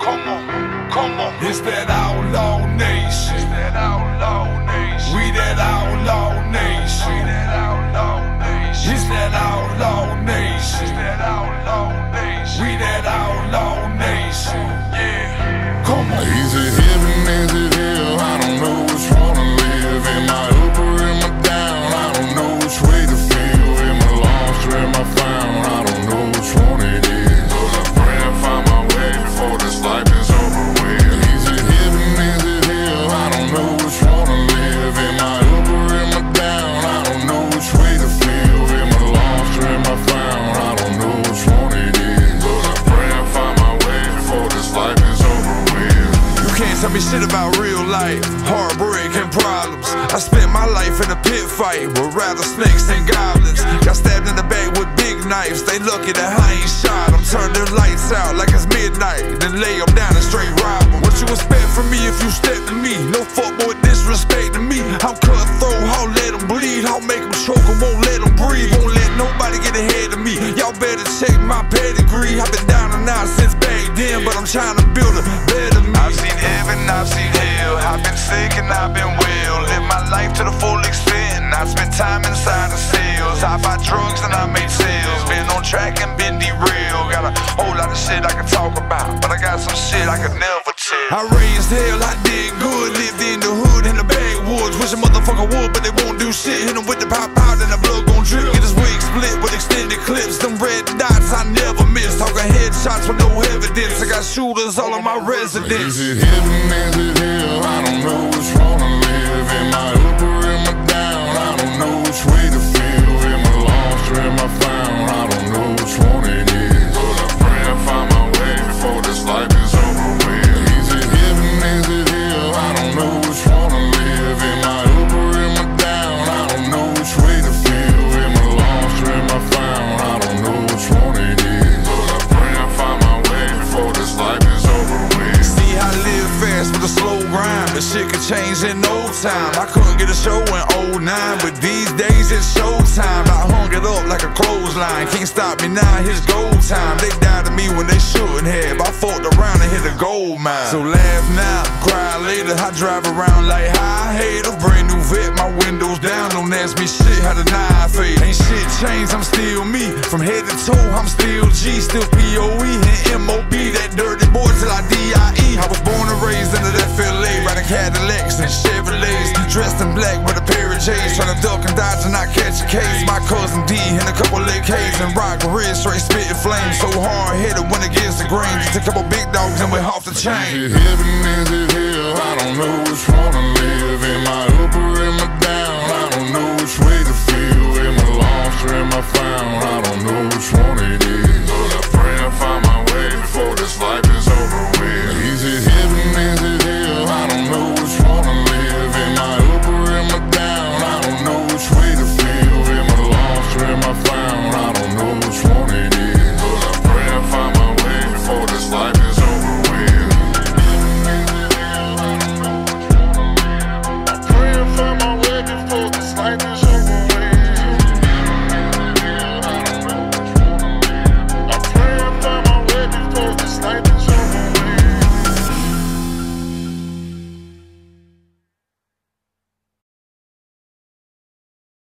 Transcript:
Come on, come on. It's. It's that outlaw nation. We that outlaw nation. We that outlaw nation. It's that outlaw. Shit about real life, heartbreak and problems. I spent my life in a pit fight with rattlesnakes and goblins. Got stabbed in the back with big knives. They lucky that I ain't shot 'em. Turn the lights out like it's midnight, then lay 'em down and straight rob 'em. What you expect from me if you step to me? No fuckboy check my pedigree. I've been down and out since back then, but I'm trying to build a better me. I've seen heaven, I've seen hell. I've been sick and I've been well. Live my life to the full extent. I spent time inside the cells. I bought drugs and I made sales. Been on track and been derailed. Got a whole lot of shit I can talk about, but I got some shit I could never tell. I raised hell, I did good. Lived in the hood in the backwoods. Wish a motherfucker would, but they won't do shit. Hit 'em with the pop dots I never miss. Talking headshots with no evidence. I got shooters all in my residence. Is it heaven? Is it hell? But shit could change in no time. I couldn't get a show in 09, but these days it's showtime. I hung it up like a clothesline. Can't stop me now, it's gold time. They died to me when they shouldn't have. I fought around and hit a gold mine. So laugh now, cry later. I drive around like high hater. Brand new vet, my windows down. Don't ask me shit how the knife fade. Ain't shit changed, I'm still me. From head to toe, I'm still G, still POE and MOB. Case. My cousin D and a couple leg K's and rock wrist, straight spitting flames. So hard headed when it gets the grain. Just a couple big dogs and we're off the Is chain. it heaven? Is it hell? I don't know which one to live. Am I up or am I down?